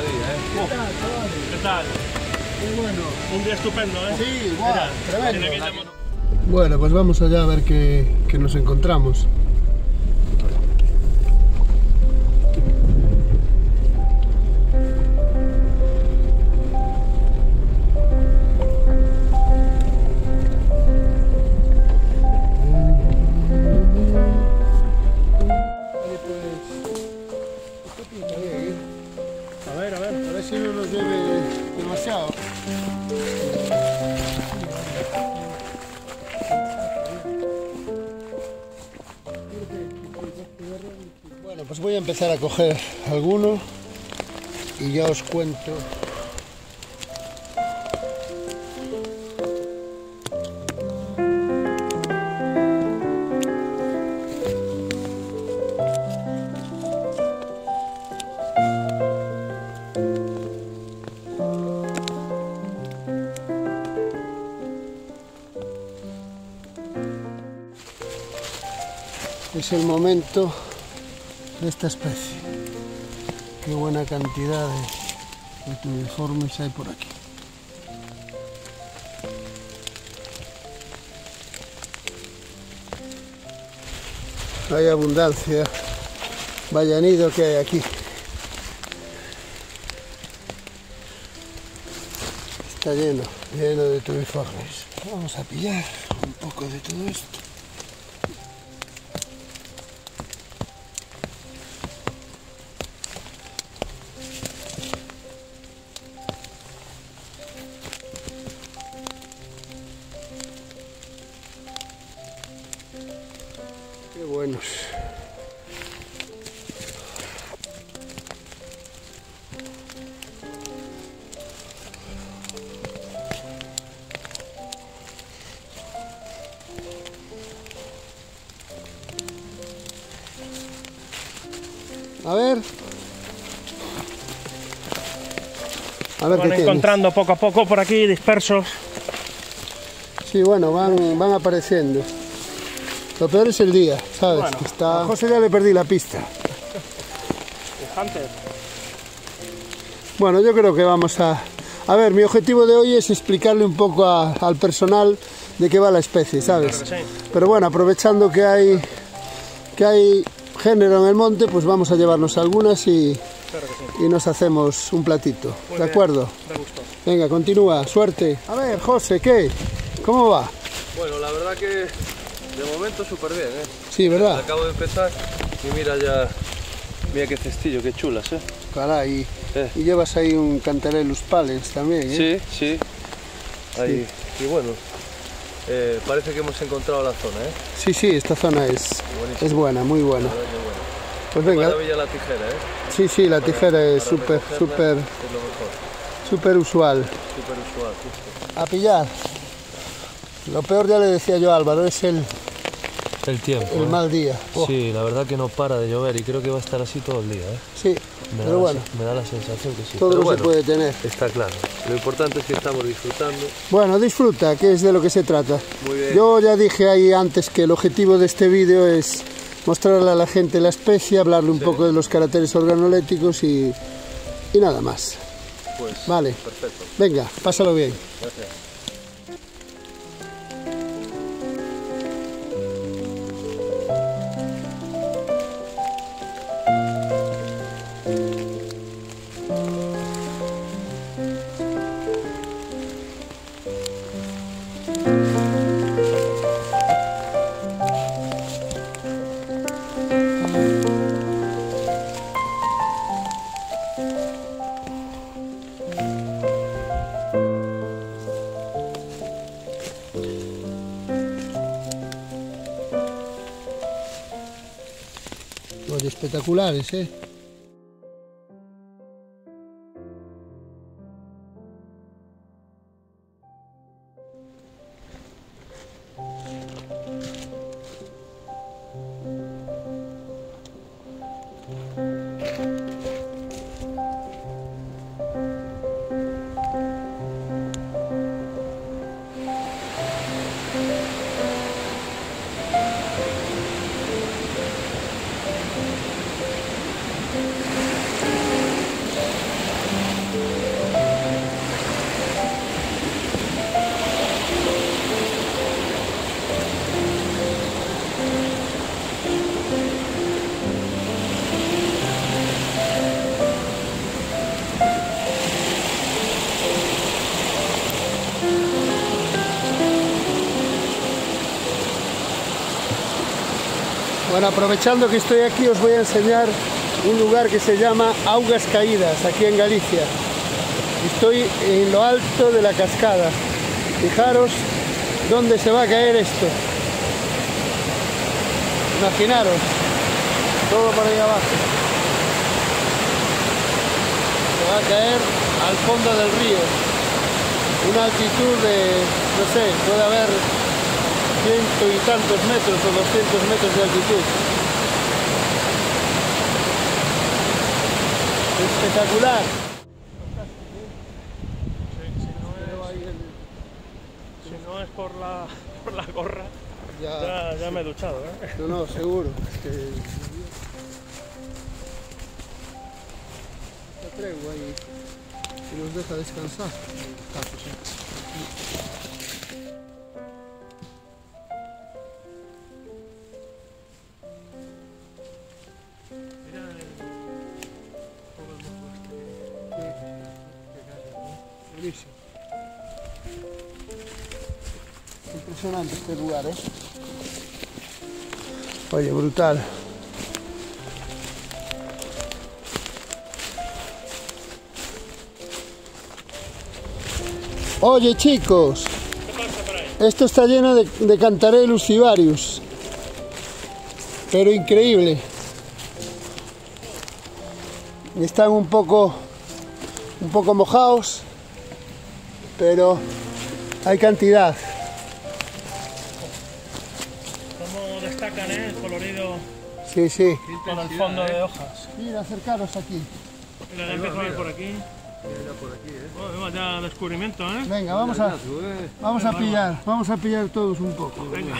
día, ¿eh? ¿Qué tal, chavales? ¿Qué tal? Qué bueno. Un día estupendo, ¿eh? Sí, igual, wow, tremendo. Bueno, pues vamos allá a ver qué, qué nos encontramos. A coger alguno y ya os cuento. Es el momento de esta especie. Qué buena cantidad de, de hay por aquí. Hay abundancia. Vaya nido que hay aquí. Está lleno, lleno de tubiformes. Vamos a pillar un poco de todo esto. A ver. A ver qué Van tienes. encontrando poco a poco por aquí, dispersos. Sí, bueno, van, van apareciendo. Lo peor es el día, ¿sabes? Bueno, Que está... A José ya le perdí la pista. Hunter. Bueno, yo creo que vamos a... A ver, mi objetivo de hoy es explicarle un poco a- al personal de qué va la especie, ¿sabes? Pero bueno, aprovechando que hay, que hay género en el monte, pues vamos a llevarnos algunas y, Claro sí. y nos hacemos un platito. Muy ¿De bien. acuerdo? Gustó. Venga, continúa, suerte. A ver, José, ¿qué? ¿Cómo va? Bueno, la verdad que de momento súper bien, ¿eh? Sí, ¿verdad? Acabo de empezar y mira ya, mira qué cestillo, qué chulas, ¿eh? Caray, Eh. y llevas ahí un cantarellus palens también, ¿eh? Sí, sí. Ahí. Y bueno, eh, parece que hemos encontrado la zona, ¿eh? Sí, sí, esta zona es, Buenísimo. es buena, muy buena. Pues venga, Maravilla la tijera, ¿eh? sí, sí, la tijera es súper, súper, súper usual. súper usual, justo. A pillar. Lo peor ya le decía yo a Álvaro, es el, El tiempo. el mal día. Oh, Sí, la verdad que no para de llover y creo que va a estar así todo el día, ¿eh? sí, Me, da, pero la, bueno, me da la sensación que sí. todo Pero bueno, se puede tener. está claro. Lo importante es que estamos disfrutando. Bueno, disfruta, que es de lo que se trata. Muy bien. Yo ya dije ahí antes que el objetivo de este vídeo es mostrarle a la gente la especie, hablarle un poco de los caracteres organoléticos y, y nada más. Pues, Vale, perfecto. venga, pásalo bien. Gracias. Espectaculares, ¿eh? Bueno, aprovechando que estoy aquí, os voy a enseñar un lugar que se llama Augas Caídas, aquí en Galicia. Estoy en lo alto de la cascada. Fijaros dónde se va a caer esto. Imaginaros, todo por ahí abajo. Se va a caer al fondo del río. Una altitud de, no sé, puede haber ciento y tantos metros o 200 metros de altitud. Espectacular. Si no es por la, por la gorra, Ya, ya, ya me he duchado, ¿eh? no, no, seguro. Es que... La tregua ahí y nos deja descansar. Impresionante este lugar, ¿eh? Oye, brutal. Oye, chicos, esto está lleno de, de cantarellus cibarius. Pero increíble. Están un poco, un poco mojados, pero hay cantidad. Sí, sí. con el fondo de hojas. Mira, acercaros aquí. Mira, ya empiezo a ir por aquí. Oh, vaya descubrimiento, ¿eh? Venga, vamos a, vamos a pillar, vamos a pillar todos un poco. Venga.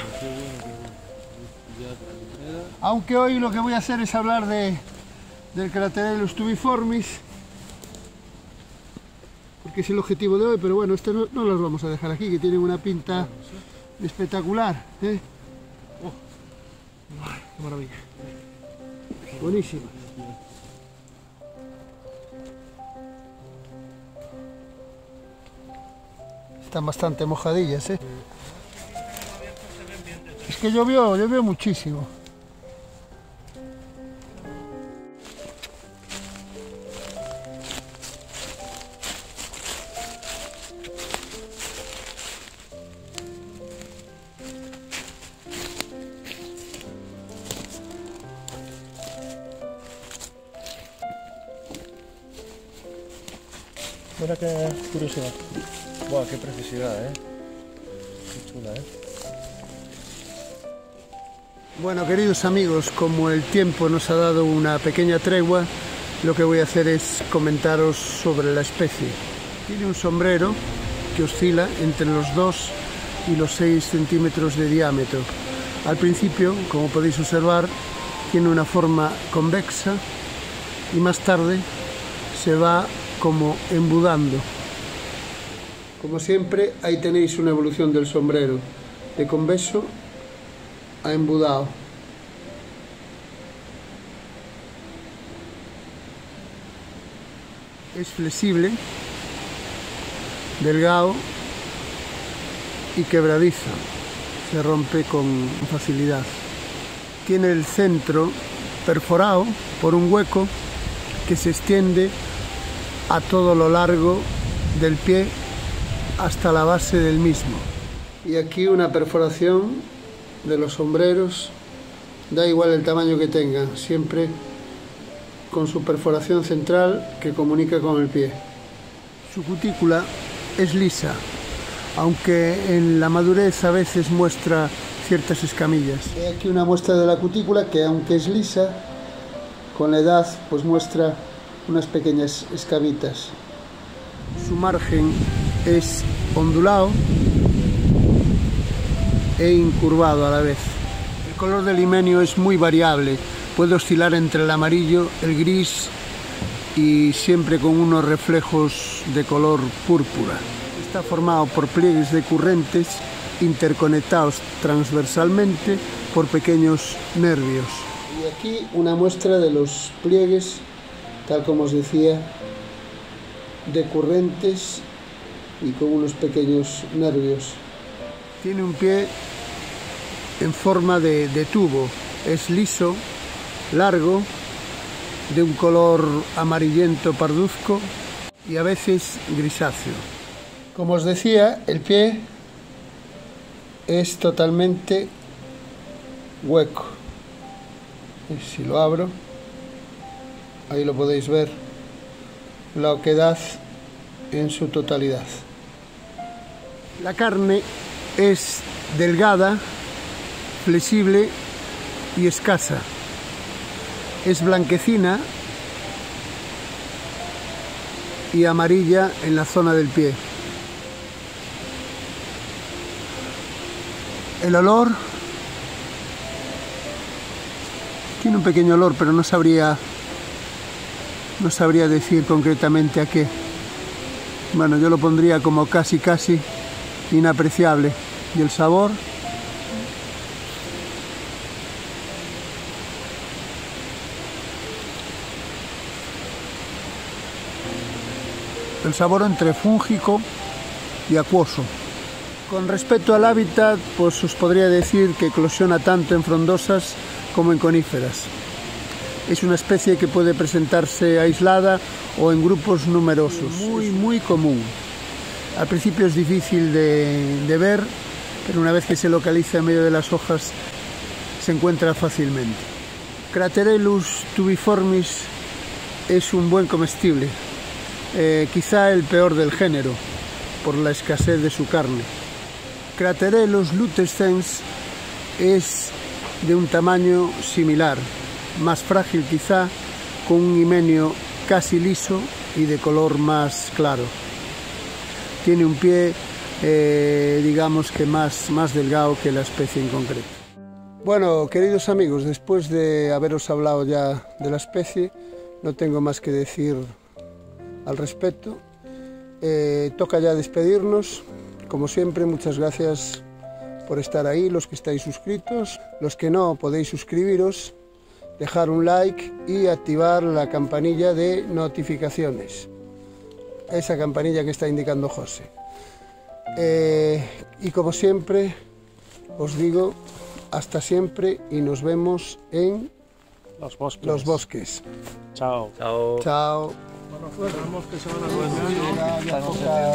Aunque hoy lo que voy a hacer es hablar de, del Craterellus tubiformis, porque es el objetivo de hoy, pero bueno, este no, no los vamos a dejar aquí, que tienen una pinta espectacular. ¿eh? Ay, qué maravilla. Buenísima. Están bastante mojadillas, ¿eh? Es que llovió, llovió muchísimo. ¿Eh? ¿eh? Bueno, queridos amigos, como el tiempo nos ha dado una pequeña tregua, lo que voy a hacer es comentaros sobre la especie. Tiene un sombrero que oscila entre los 2 y los 6 centímetros de diámetro. Al principio, como podéis observar, tiene una forma convexa y más tarde se va como embudando. Como siempre, ahí tenéis una evolución del sombrero, de convexo a embudado. Es flexible, delgado y quebradiza. Se rompe con facilidad. Tiene el centro perforado por un hueco que se extiende a todo lo largo del pie hasta la base del mismo. Y aquí una perforación de los sombreros, da igual el tamaño que tengan, siempre con su perforación central que comunica con el pie. Su cutícula es lisa, aunque en la madurez a veces muestra ciertas escamillas. Hay aquí una muestra de la cutícula que aunque es lisa, con la edad pues muestra unas pequeñas escamitas. Su margen es ondulado e incurvado a la vez. El color del limenio es muy variable, puede oscilar entre el amarillo, el gris y siempre con unos reflejos de color púrpura. Está formado por pliegues decurrentes interconectados transversalmente por pequeños nervios. Y aquí una muestra de los pliegues, tal como os decía, decurrentes y con unos pequeños nervios. Tiene un pie en forma de, tubo, es liso, largo, de un color amarillento parduzco y a veces grisáceo. Como os decía, el pie es totalmente hueco. Si lo abro, ahí lo podéis ver, la oquedad en su totalidad. La carne es delgada, flexible y escasa. Es blanquecina y amarilla en la zona del pie. El olor tiene un pequeño olor, pero no sabría no sabría decir concretamente a qué. Bueno, yo lo pondría como casi casi inapreciable. Y el sabor el sabor entre fúngico y acuoso. Con respecto al hábitat, pues os podría decir que eclosiona tanto en frondosas como en coníferas. Es una especie que puede presentarse aislada o en grupos numerosos. Muy, muy común. Al principio es difícil de, ver, pero una vez que se localiza en medio de las hojas se encuentra fácilmente. Craterellus tubiformis es un buen comestible, eh, quizá el peor del género, por la escasez de su carne. Craterellus lutescens es de un tamaño similar, más frágil quizá, con un himenio casi liso y de color más claro. Tiene un pie, eh, digamos que más, más delgado que la especie en concreto. Bueno, queridos amigos, después de haberos hablado ya de la especie, no tengo más que decir al respecto. Eh, toca ya despedirnos. Como siempre, muchas gracias por estar ahí, los que estáis suscritos. Los que no, podéis suscribiros, dejar un like y activar la campanilla de notificaciones. Esa campanilla que está indicando José. Eh, y como siempre, os digo hasta siempre y nos vemos en Los bosques. los bosques. Chao. Chao. Chao. Esperamos que se van a Ya toca-